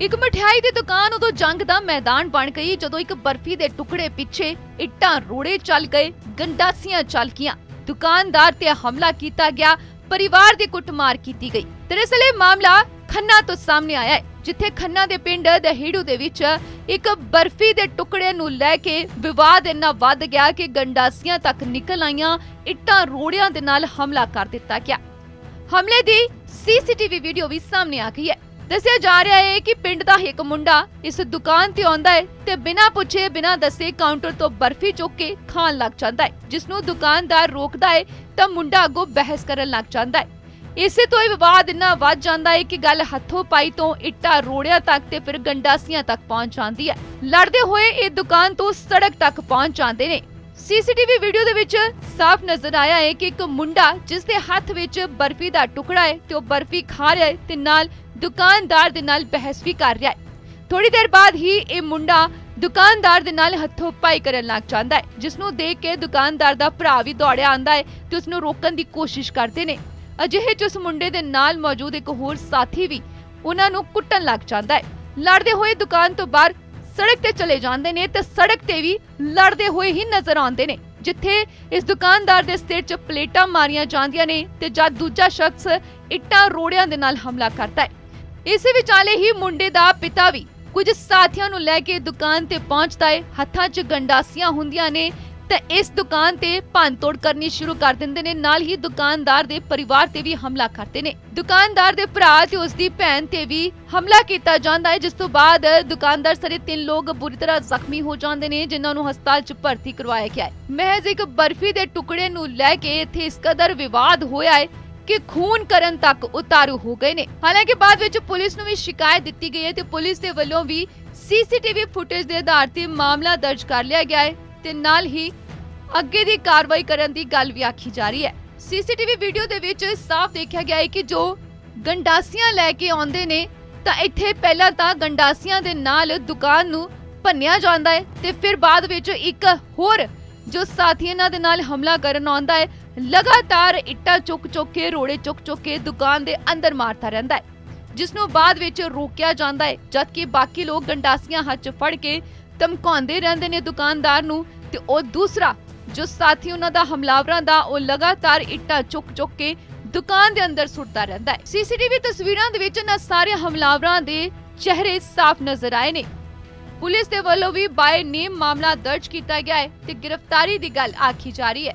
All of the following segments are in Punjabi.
ਇੱਕ ਮਠਿਆਈ ਦੀ ਦੁਕਾਨ ਉਦੋਂ ਜੰਗ ਦਾ ਮੈਦਾਨ ਬਣ ਗਈ, ਜਦੋਂ ਇੱਕ ਬਰਫੀ ਦੇ ਟੁਕੜੇ ਪਿੱਛੇ ਇੱਟਾਂ ਰੋੜੇ ਚੱਲ ਗਏ, ਗੰਡਾਸੀਆਂ ਚੱਲ ਗਈਆਂ। ਦੁਕਾਨਦਾਰ ਤੇ ਹਮਲਾ ਕੀਤਾ ਗਿਆ, ਪਰਿਵਾਰ ਦੀ ਕੁੱਟਮਾਰ ਕੀਤੀ ਗਈ। ਦਰਅਸਲ ਇਹ ਮਾਮਲਾ ਖੰਨਾ ਤੋਂ ਸਾਹਮਣੇ ਆਇਆ ਹੈ, ਜਿੱਥੇ ਖੰਨਾ ਦੇ ਪਿੰਡ ਦਹੀੜੂ ਦੇ ਵਿੱਚ ਇੱਕ ਬਰਫੀ ਦੇ ਟੁਕੜੇ ਨੂੰ ਲੈ ਕੇ ਵਿਵਾਦ ਇੰਨਾ ਵੱਧ ਗਿਆ ਕਿ ਗੰਡਾਸੀਆਂ ਤੱਕ ਨਿਕਲ ਆਈਆਂ, ਇੱਟਾਂ ਰੋੜਿਆਂ ਦੇ ਨਾਲ ਹਮਲਾ ਕਰ ਦਿੱਤਾ ਗਿਆ। ਹਮਲੇ ਦੀ ਸੀਸੀਟੀਵੀ ਵੀਡੀਓ ਵੀ ਸਾਹਮਣੇ ਆ ਗਈ ਹੈ। ਦੱਸਿਆ ਜਾ ਰਿਹਾ ਹੈ ਕਿ ਪਿੰਡ ਦਾ ਇੱਕ ਮੁੰਡਾ ਇਸ ਦੁਕਾਨ ਤੇ ਆਉਂਦਾ ਹੈ ਤੇ ਬਿਨਾਂ ਪੁੱਛੇ, ਬਿਨਾਂ ਦੱਸੇ ਕਾਊਂਟਰ ਤੋਂ ਬਰਫੀ ਚੁੱਕ ਕੇ ਖਾਣ ਲੱਗ ਜਾਂਦਾ ਹੈ। ਜਿਸ ਨੂੰ ਦੁਕਾਨਦਾਰ ਰੋਕਦਾ ਹੈ, ਤਾਂ ਮੁੰਡਾ ਅੱਗੋਂ ਬਹਿਸ ਕਰਨ ਲੱਗ ਜਾਂਦਾ ਹੈ। ਇਸੇ ਤੋਂ ਹੀ ਵਿਵਾਦ ਇੰਨਾ ਵੱਧ ਜਾਂਦਾ ਹੈ ਕਿ ਗੱਲ ਹੱਥੋਂ ਪਾਈ ਤੋਂ ਇੱਟਾਂ ਰੋੜਿਆਂ ਤੱਕ ਤੇ ਫਿਰ ਗੰਡਾਸੀਆਂ ਤੱਕ ਪਹੁੰਚ ਜਾਂਦੀ ਹੈ। ਲੜਦੇ ਹੋਏ ਇਹ ਦੁਕਾਨ ਤੋਂ ਸੜਕ ਤੱਕ ਪਹੁੰਚ ਜਾਂਦੇ ਨੇ। ਸੀਸੀਟੀਵੀ ਵੀਡੀਓ ਦੇ ਵਿੱਚ ਸਾਫ਼ ਨਜ਼ਰ ਆਇਆ ਹੈ ਕਿ ਇੱਕ ਮੁੰਡਾ ਜਿਸ ਦੇ ਹੱਥ ਵਿੱਚ ਬਰਫੀ ਦਾ ਟੁਕੜਾ ਹੈ ਤੇ ਉਹ ਬਰਫੀ ਖਾ ਰਿਹਾ ਹੈ ਤੇ ਨਾਲ ਦੁਕਾਨਦਾਰ ਦੇ ਨਾਲ ਬਹਿਸ ਵੀ ਕਰ ਰਿਹਾ ਹੈ। ਥੋੜੀ ਦੇਰ ਬਾਅਦ ਹੀ ਇਹ ਮੁੰਡਾ ਦੁਕਾਨਦਾਰ ਦੇ ਨਾਲ ਹੱਥੋਂ ਪਾਈ ਕਰਨ ਲੱਗ ਜਾਂਦਾ ਹੈ ਜਿਸ ਨੂੰ ਦੇਖ ਕੇ ਦੁਕਾਨਦਾਰ ਦਾ ਭਰਾ ਵੀ ਦੌੜਿਆ ਆਂਦਾ ਹੈ ਤੇ ਉਸ ਨੂੰ ਰੋਕਣ ਦੀ ਕੋਸ਼ਿਸ਼ ਕਰਦੇ ਨੇ। ਅਜਿਹੇ ਚ ਉਸ ਮੁੰਡੇ ਦੇ ਨਾਲ ਮੌਜੂਦ ਇੱਕ ਹੋਰ ਸਾਥੀ ਵੀ ਉਹਨਾਂ ਨੂੰ ਕੁੱਟਣ ਲੱਗ ਜਾਂਦਾ ਹੈ। ਲੜਦੇ ਹੋਏ ਦੁਕਾਨ ਤੋਂ ਬਾਹਰ ਸੜਕ ਤੇ ਚਲੇ ਜਾਂਦੇ ਨੇ ਤੇ ਸੜਕ ਤੇ ਵੀ ਲੜਦੇ ਹੋਏ ਹੀ ਨਜ਼ਰ ਆਉਂਦੇ ਨੇ, ਜਿੱਥੇ ਇਸ ਦੁਕਾਨਦਾਰ ਦੇ ਸਿਰ 'ਚ ਪਲੇਟਾਂ ਮਾਰੀਆਂ ਜਾਂਦੀਆਂ ਨੇ ਤੇ ਜਦ ਦੂਜਾ ਸ਼ਖਸ ਇੱਟਾਂ ਰੋੜਿਆਂ ਦੇ ਨਾਲ ਹਮਲਾ ਕਰਦਾ ਹੈ। ਇਸੇ ਵਿਚਾਲੇ ਹੀ ਮੁੰਡੇ ਦਾ ਪਿਤਾ ਵੀ ਕੁਝ ਸਾਥੀਆਂ ਨੂੰ ਲੈ ਕੇ ਦੁਕਾਨ ਤੇ ਪਹੁੰਚਦਾ ਹੈ ਹੱਥਾਂ 'ਚ ਗੰਡਾਸੀਆਂ ਹੁੰਦੀਆਂ ਨੇ ਤਾਂ ਇਸ ਦੁਕਾਨ ਤੇ ਭੰਨਤੋੜ ਕਰਨੀ ਸ਼ੁਰੂ ਕਰ ਦਿੰਦੇ ਨੇ। ਨਾਲ ਹੀ ਦੁਕਾਨਦਾਰ ਦੇ ਪਰਿਵਾਰ ਤੇ ਵੀ ਹਮਲਾ ਕਰਦੇ ਨੇ। ਦੁਕਾਨਦਾਰ ਦੇ ਭਰਾ ਤੇ ਉਸ ਦੀ ਭੈਣ ਤੇ ਵੀ ਹਮਲਾ ਕੀਤਾ ਜਾਂਦਾ ਹੈ ਜਿਸ ਤੋਂ ਬਾਅਦ ਦੁਕਾਨਦਾਰ ਸਾਰੇ ਤਿੰਨ ਲੋਕ ਬੁਰੀ ਤਰ੍ਹਾਂ ਜ਼ਖਮੀ ਹੋ ਜਾਂਦੇ ਨੇ, ਜਿਨ੍ਹਾਂ ਨੂੰ ਹਸਪਤਾਲ 'ਚ ਭਰਤੀ ਕਰਵਾਇਆ ਗਿਆ ਹੈ ਮਹਿਜ਼ ਇੱਕ ਬਰਫੀ ਦੇ ਟੁਕੜੇ ਨੂੰ ਲੈ ਕੇ ਇੱਥੇ ਇਸ ਕਦਰ ਵਿਵਾਦ ਹੋਇਆ ਹੈ ਕਿ ਖੂਨ ਕਰਨ ਤੱਕ ਉਤਾਰੂ ਹੋ ਗਏ ਨੇ। ਹਾਲਾਂਕਿ ਬਾਅਦ ਵਿੱਚ ਪੁਲਿਸ ਨੂੰ ਵੀ ਸ਼ਿਕਾਇਤ ਦਿੱਤੀ ਗਈ ਹੈ ਤੇ ਪੁਲਿਸ ਦੇ ਵੱਲੋਂ ਵੀ ਸੀਸੀਟੀਵੀ ਫੁਟੇਜ ਦੇ ਆਧਾਰ ਤੇ ਮਾਮਲਾ ਦਰਜ ਕਰ ਲਿਆ ਗਿਆ ਹੈ ਤੇ ਨਾਲ ਹੀ ਅੱਗੇ ਦੀ ਕਾਰਵਾਈ ਕਰਨ ਦੀ ਗੱਲ ਵੀ ਆਖੀ ਜਾ ਰਹੀ ਹੈ। ਸੀਸੀਟੀਵੀ ਵੀਡੀਓ ਦੇ ਵਿੱਚ ਸਾਫ਼ ਦੇਖਿਆ ਗਿਆ ਹੈ ਕਿ ਜੋ ਗੰਡਾਸੀਆਂ ਲੈ ਕੇ ਆਉਂਦੇ ਨੇ, ਤਾਂ ਇੱਥੇ ਪਹਿਲਾਂ ਤਾਂ ਗੰਡਾਸੀਆਂ ਦੇ ਨਾਲ ਦੁਕਾਨ ਨੂੰ ਭੰਨਿਆ ਜਾਂਦਾ ਹੈ ਤੇ ਫਿਰ ਬਾਅਦ ਵਿੱਚ ਇੱਕ ਹੋਰ ਜੋ ਸਾਥੀ ਇਹਨਾਂ ਦੇ ਨਾਲ ਹਮਲਾ ਕਰਨ ਆਉਂਦਾ ਹੈ ਲਗਾਤਾਰ ਇੱਟਾਂ ਚੁੱਕ ਚੁੱਕ ਕੇ, ਰੋੜੇ ਚੁੱਕ ਚੁੱਕ ਕੇ ਦੁਕਾਨ ਦੇ ਅੰਦਰ ਮਾਰਦਾ ਰਹਿੰਦਾ ਹੈ ਜਿਸ ਨੂੰ ਬਾਅਦ ਵਿੱਚ ਰੋਕਿਆ ਜਾਂਦਾ ਹੈ, ਜਦਕਿ ਬਾਕੀ ਲੋਕ ਗੰਡਾਸੀਆਂ ਹੱਥ 'ਚ ਫੜ ਕੇ ਧਮਕਾਉਂਦੇ ਰਹਿੰਦੇ ਨੇ ਦੁਕਾਨਦਾਰ ਨੂੰ ਤੇ ਉਹ ਦੂਸਰਾ, ਜੋ ਸਾਥੀ ਉਹਨਾਂ ਦਾ ਹਮਲਾਵਰਾਂ ਦਾ, ਉਹ ਲਗਾਤਾਰ ਇੱਟਾਂ ਚੁੱਕ ਚੁੱਕ ਕੇ ਦੁਕਾਨ ਦੇ ਅੰਦਰ ਸੁੱਟਦਾ ਰਹਿੰਦਾ ਹੈ। ਸੀਸੀਟੀਵੀ ਤਸਵੀਰਾਂ ਦੇ ਵਿੱਚ ਇਹਨਾਂ ਸਾਰੇ ਹਮਲਾਵਰਾਂ ਦੇ ਚਿਹਰੇ ਸਾਫ਼ ਨਜ਼ਰ ਆਏ ਨੇ। ਪੁਲਿਸ ਦੇ ਵੱਲੋਂ ਵੀ ਬਾਏ ਨੇਮ ਮਾਮਲਾ ਦਰਜ ਕੀਤਾ ਗਿਆ ਹੈ ਤੇ ਗ੍ਰਿਫਤਾਰੀ ਦੀ ਗੱਲ ਆਖੀ ਜਾ ਰਹੀ ਹੈ।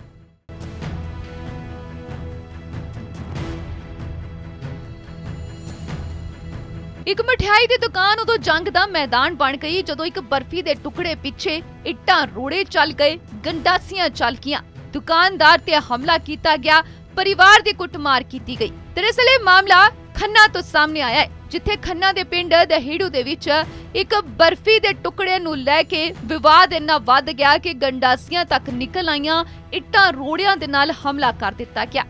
ਇੱਕ ਮਠਿਆਈ ਦੀ ਦੁਕਾਨ ਉਦੋਂ ਜੰਗ ਦਾ ਮੈਦਾਨ ਬਣ ਗਈ, ਜਦੋਂ ਇੱਕ ਬਰਫੀ ਦੇ ਟੁਕੜੇ ਪਿੱਛੇ ਇੱਟਾਂ ਰੋੜੇ ਚੱਲ ਗਏ, ਗੰਡਾਸੀਆਂ ਚੱਲ ਗਈਆਂ। ਦੁਕਾਨਦਾਰ ਤੇ ਹਮਲਾ ਕੀਤਾ ਗਿਆ, ਪਰਿਵਾਰ ਦੀ ਕੁੱਟਮਾਰ ਕੀਤੀ ਗਈ। ਦਰਅਸਲ ਇਹ ਮਾਮਲਾ ਖੰਨਾ ਤੋਂ ਸਾਹਮਣੇ ਆਇਆ ਹੈ, ਜਿੱਥੇ ਖੰਨਾ ਦੇ ਪਿੰਡ ਦਹੀੜੂ ਦੇ ਵਿੱਚ ਇੱਕ ਬਰਫੀ ਦੇ ਟੁਕੜੇ ਨੂੰ ਲੈ ਕੇ ਵਿਵਾਦ ਇੰਨਾ ਵੱਧ ਗਿਆ ਕਿ ਗੰਡਾਸੀਆਂ ਤੱਕ ਨਿਕਲ ਆਈਆਂ, ਇੱਟਾਂ ਰੋੜਿਆਂ ਦੇ ਨਾਲ ਹਮਲਾ ਕਰ ਦਿੱਤਾ ਗਿਆ।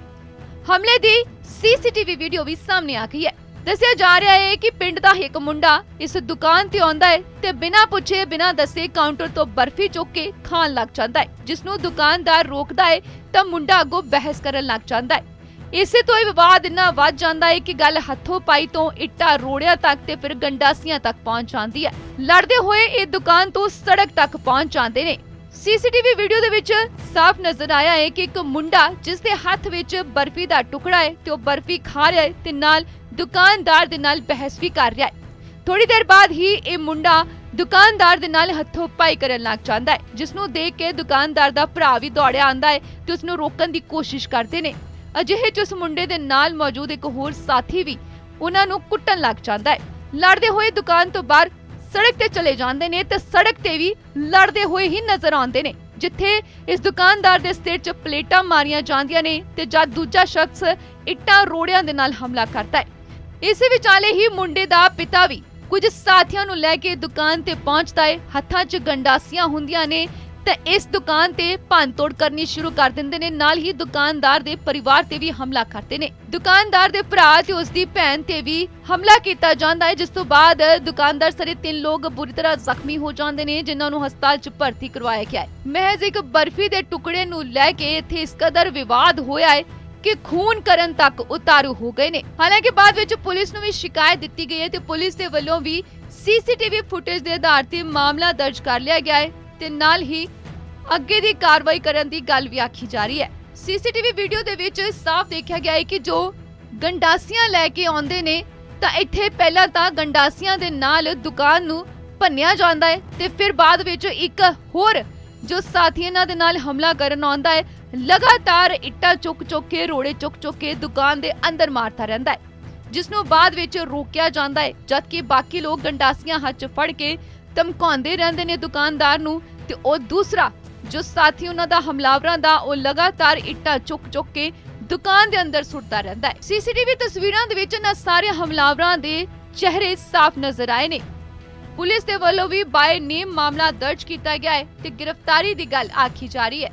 ਹਮਲੇ ਦੀ ਸੀਸੀਟੀਵੀ ਵੀਡੀਓ ਵੀ ਸਾਹਮਣੇ ਆ ਗਈ ਹੈ। ਦੱਸਿਆ ਜਾ ਰਿਹਾ ਹੈ ਕਿ ਪਿੰਡ ਦਾ ਇੱਕ ਮੁੰਡਾ ਇਸ ਦੁਕਾਨ ਤੇ ਆਉਂਦਾ ਹੈ ਤੇ ਬਿਨਾਂ ਪੁੱਛੇ, ਬਿਨਾਂ ਦੱਸੇ ਕਾਊਂਟਰ ਤੋਂ ਬਰਫੀ ਚੁੱਕ ਕੇ ਖਾਣ ਲੱਗ ਜਾਂਦਾ ਹੈ। ਜਿਸ ਨੂੰ ਦੁਕਾਨਦਾਰ ਰੋਕਦਾ ਹੈ, ਤਾਂ ਮੁੰਡਾ ਅੱਗੋਂ ਬਹਿਸ ਕਰਨ ਲੱਗ ਜਾਂਦਾ ਹੈ। ਇਸੇ ਤੋਂ ਹੀ ਵਿਵਾਦ ਇੰਨਾ ਵੱਧ ਜਾਂਦਾ ਹੈ ਕਿ ਗੱਲ ਹੱਥੋਂ ਪਾਈ ਤੋਂ ਇੱਟਾਂ ਰੋੜਿਆ ਤੱਕ ਤੇ ਫਿਰ ਗੰਡਾਸੀਆਂ ਤੱਕ ਪਹੁੰਚ ਜਾਂਦੀ ਹੈ। ਲੜਦੇ ਹੋਏ ਇਹ ਦੁਕਾਨ ਤੋਂ ਸੜਕ ਤੱਕ ਪਹੁੰਚ ਜਾਂਦੇ ਨੇ। ਸੀਸੀਟੀਵੀ ਵੀਡੀਓ ਦੇ ਵਿੱਚ ਸਾਫ਼ ਨਜ਼ਰ ਆਇਆ ਹੈ ਕਿ ਇੱਕ ਮੁੰਡਾ ਜਿਸ ਦੇ ਹੱਥ ਵਿੱਚ ਬਰਫੀ ਦਾ ਟੁਕੜਾ ਹੈ ਤੇ ਉਹ ਬਰਫੀ ਖਾ ਰਿਹਾ ਹੈ ਤੇ ਨਾਲ ਦੁਕਾਨਦਾਰ ਦੇ ਨਾਲ ਬਹਿਸ ਵੀ ਕਰ ਰਿਹਾ ਹੈ। ਥੋੜੀ ਦੇਰ ਬਾਅਦ ਹੀ ਇਹ ਮੁੰਡਾ ਦੁਕਾਨਦਾਰ ਦੇ ਨਾਲ ਹੱਥੋਂ ਪਾਈ ਕਰਨ ਲੱਗ ਜਾਂਦਾ ਹੈ, ਜਿਸ ਨੂੰ ਦੇਖ ਕੇ ਦੁਕਾਨਦਾਰ ਦਾ ਭਰਾ ਵੀ ਦੌੜਿਆ ਆਂਦਾ ਹੈ ਤੇ ਉਸ ਨੂੰ ਰੋਕਣ ਦੀ ਕੋਸ਼ਿਸ਼ ਕਰਦੇ ਨੇ। ਅਜਿਹੇ ਚ ਉਸ ਮੁੰਡੇ ਦੇ ਨਾਲ ਮੌਜੂਦ ਇੱਕ ਹੋਰ ਸਾਥੀ ਵੀ ਉਹਨਾਂ ਨੂੰ ਕੁੱਟਣ ਲੱਗ ਜਾਂਦਾ ਹੈ। ਲੜਦੇ ਹੋਏ ਦੁਕਾਨ ਤੋਂ ਬਾਹਰ ਸੜਕ ਤੇ ਚਲੇ ਜਾਂਦੇ ਨੇ ਤੇ ਸੜਕ ਤੇ ਵੀ ਲੜਦੇ ਹੋਏ ਹੀ ਨਜ਼ਰ ਆਉਂਦੇ ਨੇ। ਜਿੱਥੇ ਇਸ ਦੁਕਾਨਦਾਰ ਦੇ ਸਿਰ 'ਚ ਪਲੇਟਾਂ ਮਾਰੀਆਂ ਜਾਂਦੀਆਂ ਨੇ ਤੇ ਜਦ ਦੂਜਾ ਸ਼ਖਸ ਇੱਟਾਂ ਰੋੜਿਆਂ ਦੇ ਨਾਲ ਹਮਲਾ ਕਰਦਾ ਹੈ। ਇਸੇ ਵਿਚਾਲੇ ਹੀ ਮੁੰਡੇ ਦਾ ਪਿਤਾ ਵੀ ਕੁਝ ਸਾਥੀਆਂ ਨੂੰ ਲੈ ਕੇ ਦੁਕਾਨ ਤੇ ਪਹੁੰਚਦਾ ਹੈ। ਹੱਥਾਂ 'ਚ ਗੰਡਾਸੀਆਂ ਹੁੰਦੀਆਂ ਨੇ ਤਾਂ ਇਸ ਦੁਕਾਨ ਤੇ ਭੰਨਤੋੜ ਕਰਨੀ ਸ਼ੁਰੂ ਕਰ ਦਿੰਦੇ ਨੇ। ਨਾਲ ਹੀ ਦੁਕਾਨਦਾਰ ਦੇ ਪਰਿਵਾਰ ਤੇ ਵੀ ਹਮਲਾ ਕਰਦੇ ਨੇ। ਦੁਕਾਨਦਾਰ ਦੇ ਭਰਾ ਤੇ ਉਸ ਦੀ ਭੈਣ ਤੇ ਵੀ ਹਮਲਾ ਕੀਤਾ ਜਾਂਦਾ ਹੈ, ਜਿਸ ਤੋਂ ਬਾਅਦ ਦੁਕਾਨਦਾਰ ਸਾਰੇ ਤਿੰਨ ਲੋਕ ਬੁਰੀ ਤਰ੍ਹਾਂ ਜ਼ਖਮੀ ਹੋ ਜਾਂਦੇ ਨੇ, ਜਿਨ੍ਹਾਂ ਨੂੰ ਹਸਪਤਾਲ 'ਚ ਭਰਤੀ ਕਰਵਾਇਆ ਗਿਆ ਹੈ। ਮਹਿਜ਼ ਇੱਕ ਬਰਫੀ ਦੇ ਟੁਕੜੇ ਨੂੰ ਲੈ ਕੇ ਇੱਥੇ ਇਸ ਕਦਰ ਵਿਵਾਦ ਹੋਇਆ ਹੈ ਕਿ ਖੂਨ ਕਰਨ ਤੱਕ ਉਤਾਰੂ ਹੋ ਗਏ ਨੇ। ਹਾਲਾਂਕਿ ਬਾਅਦ ਵਿੱਚ ਪੁਲਿਸ ਨੂੰ ਵੀ ਸ਼ਿਕਾਇਤ ਦਿੱਤੀ ਗਈ ਹੈ ਤੇ ਪੁਲਿਸ ਦੇ ਵੱਲੋਂ ਵੀ ਸੀਸੀਟੀਵੀ ਫੁਟੇਜ ਦੇ ਆਧਾਰ ਤੇ ਮਾਮਲਾ ਦਰਜ ਕਰ ਲਿਆ ਗਿਆ ਹੈ। ਤੇ ਨਾਲ ਹੀ ਅੱਗੇ ਦੀ ਕਾਰਵਾਈ ਕਰਨ ਦੀ ਗੱਲ ਵੀ ਆਖੀ ਜਾ ਰਹੀ ਹੈ। ਸੀਸੀਟੀਵੀ ਵੀਡੀਓ ਦੇ ਵਿੱਚ ਸਾਫ਼ ਦੇਖਿਆ ਗਿਆ ਹੈ ਕਿ ਜੋ ਗੰਡਾਸੀਆਂ ਲੈ ਕੇ ਆਉਂਦੇ ਨੇ, ਤਾਂ ਇੱਥੇ ਪਹਿਲਾਂ ਤਾਂ ਗੰਡਾਸੀਆਂ ਦੇ ਨਾਲ ਦੁਕਾਨ ਨੂੰ ਭੰਨਿਆ ਜਾਂਦਾ ਹੈ ਤੇ ਫਿਰ ਬਾਅਦ ਵਿੱਚ ਇੱਕ ਹੋਰ ਜੋ ਸਾਥੀ ਇਹਨਾਂ ਦੇ ਨਾਲ ਹਮਲਾ ਕਰਨ ਆਉਂਦਾ ਹੈ, ਲਗਾਤਾਰ ਇੱਟਾਂ ਚੁੱਕ ਚੁੱਕ ਕੇ, ਰੋੜੇ ਚੁੱਕ ਚੁੱਕ ਕੇ ਦੁਕਾਨ ਦੇ ਅੰਦਰ ਮਾਰਦਾ ਰਹਿੰਦਾ ਹੈ, ਜਿਸ ਨੂੰ ਬਾਅਦ ਵਿੱਚ ਰੋਕਿਆ ਜਾਂਦਾ ਹੈ, ਜਦਕਿ ਬਾਕੀ ਲੋਕ ਗੰਡਾਸੀਆਂ ਹੱਥ ਫੜ ਕੇ ਧਮਕਾਉਂਦੇ ਰਹਿੰਦੇ ਨੇ ਦੁਕਾਨਦਾਰ ਨੂੰ ਤੇ ਉਹ ਦੂਸਰਾ, ਜੋ ਸਾਥੀ ਉਹਨਾਂ ਦਾ ਹਮਲਾਵਰਾਂ ਦਾ, ਉਹ ਲਗਾਤਾਰ ਇੱਟਾਂ ਚੁੱਕ ਚੁੱਕ ਕੇ ਦੁਕਾਨ ਦੇ ਅੰਦਰ ਸੁੱਟਦਾ ਰਹਿੰਦਾ ਹੈ। ਸੀਸੀਟੀਵੀ ਤਸਵੀਰਾਂ ਦੇ ਵਿੱਚ ਨਾ ਸਾਰੇ ਹਮਲਾਵਰਾਂ ਦੇ ਚਿਹਰੇ ਸਾਫ਼ ਨਜ਼ਰ ਆਏ ਨੇ। ਪੁਲਿਸ ਦੇ ਵੱਲੋਂ ਵੀ ਬਾਏ ਨੇਮ ਮਾਮਲਾ ਦਰਜ ਕੀਤਾ ਗਿਆ ਹੈ ਤੇ ਗ੍ਰਿਫਤਾਰੀ ਦੀ ਗੱਲ ਆਖੀ ਜਾ ਰਹੀ ਹੈ।